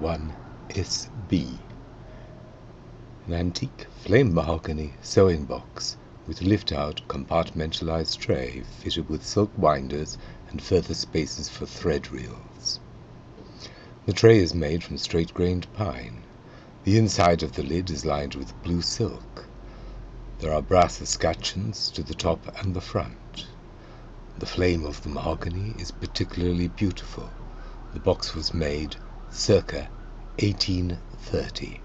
1SB. An antique flame mahogany sewing box with lift-out compartmentalized tray fitted with silk winders and further spaces for thread reels. The tray is made from straight-grained pine. The inside of the lid is lined with blue silk. There are brass escutcheons to the top and the front. The flame of the mahogany is particularly beautiful. The box was made circa 1830.